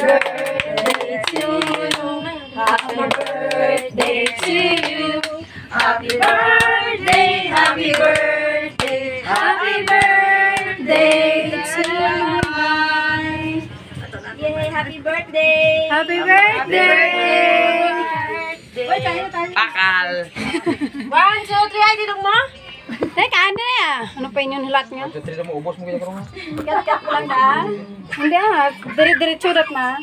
birthday to you. Happy birthday to you. Happy birthday, happy birthday, happy birthday to you. Yay, happy birthday. Happy birthday. Uy, tayo, tayo. Akal. One, two, three. Ay, dinong mo? Teka, ano na ya? Ano pa inyong hilat niya? Ito tira mo ubos mo kaya karong. Kat-kat ko lang daan. Hindi ah, dire-diretso dat na.